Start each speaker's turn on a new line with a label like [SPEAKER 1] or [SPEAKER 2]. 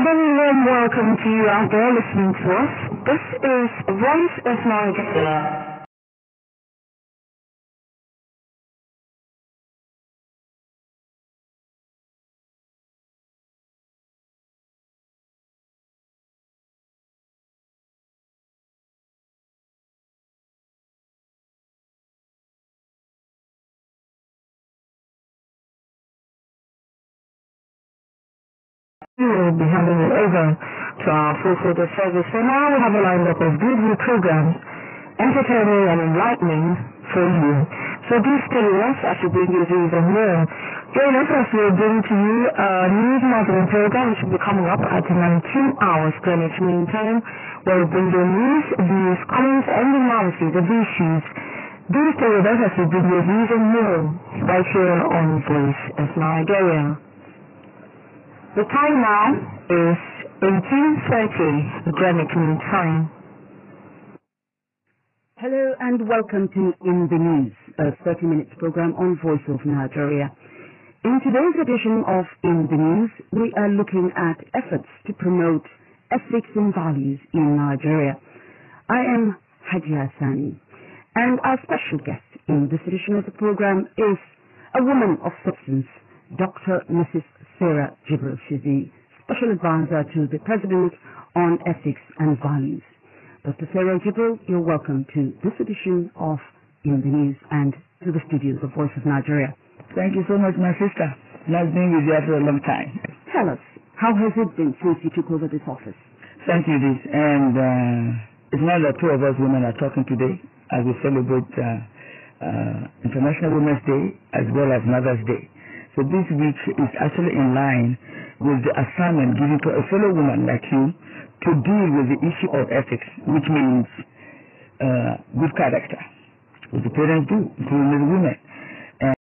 [SPEAKER 1] A very warm welcome to you out there listening to us. This is Voice of Nigeria. Will be handing it over to our full photo service. So now we have a lineup of beautiful programs, entertaining and enlightening for you. So do stay with us as we bring you even more. Join us as we bring to you a news magazine program which will be coming up at 19 hours Greenwich Mean Time where we bring you news, views, comments and analysis of issues. Do stay with us as we bring you even more right here on Voice of Nigeria. The time now is 18.30 Greenwich Mean Time.
[SPEAKER 2] Hello and welcome to In the News, a 30 minutes program on Voice of Nigeria. In today's edition of In the News, we are looking at efforts to promote ethics and values in Nigeria. I am Hajia Sani, and our special guest in this edition of the program is a woman of substance, Dr. Mrs. Sarah Jibril. She's the Special Advisor to the President on Ethics and Values. Dr. Sarah Jibril, you're welcome to this edition of In the News and to the studios of Voice of Nigeria.
[SPEAKER 3] Thank you so much, my sister. Nice being with you after a long time.
[SPEAKER 2] Tell us, how has it been since you took over this office?
[SPEAKER 3] Thank you, Liz. And uh, it's not that two of us women are talking today as we celebrate uh, uh, International Women's Day as well as Mother's Day. So this week is actually in line with the assignment given to a fellow woman like you to deal with the issue of ethics, which means uh, good character, what the parents do, including the women.